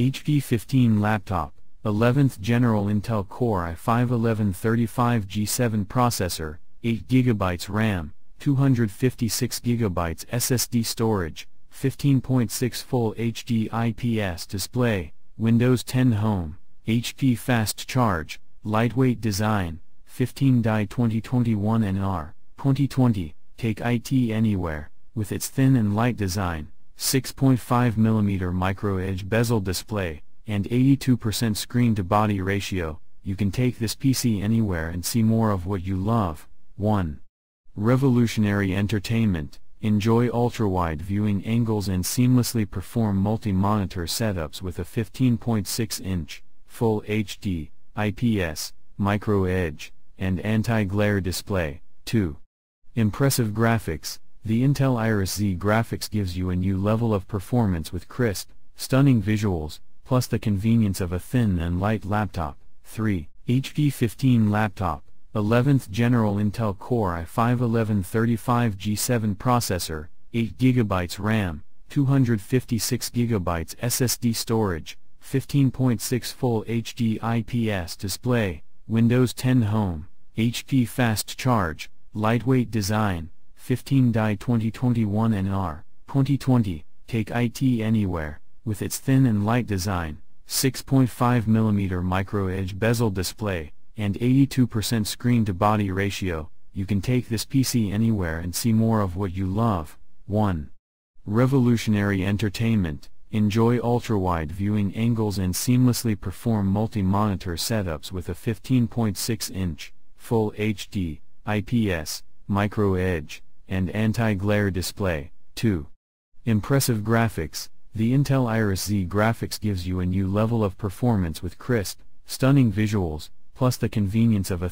HP 15 laptop, 11th General Intel Core i5-1135 G7 processor, 8GB RAM, 256GB SSD storage, 15.6 Full HD IPS display, Windows 10 Home, HP Fast Charge, lightweight design, 15 die 2021 NR, 2020, take IT anywhere, with its thin and light design, 6.5mm micro edge bezel display, and 82% screen to body ratio, you can take this PC anywhere and see more of what you love. 1. Revolutionary entertainment, enjoy ultra-wide viewing angles and seamlessly perform multi-monitor setups with a 15.6-inch, Full HD, IPS, Micro Edge, and anti-glare display. 2. Impressive graphics, the Intel Iris Xe graphics gives you a new level of performance with crisp, stunning visuals, plus the convenience of a thin and light laptop. 3. HP 15 laptop, 11th General Intel Core i5-1135 G7 processor, 8GB RAM, 256GB SSD storage, 15.6 Full HD IPS display, Windows 10 Home, HP Fast Charge, lightweight design, 15 die 2021 NR, 2020, take IT anywhere, with its thin and light design, 6.5mm micro edge bezel display, and 82% screen to body ratio, you can take this PC anywhere and see more of what you love. 1. Revolutionary entertainment, enjoy ultra-wide viewing angles and seamlessly perform multi-monitor setups with a 15.6-inch, Full HD, IPS, Micro Edge, and anti-glare display. 2. Impressive graphics, the Intel Iris Xe graphics gives you a new level of performance with crisp, stunning visuals, plus the convenience of a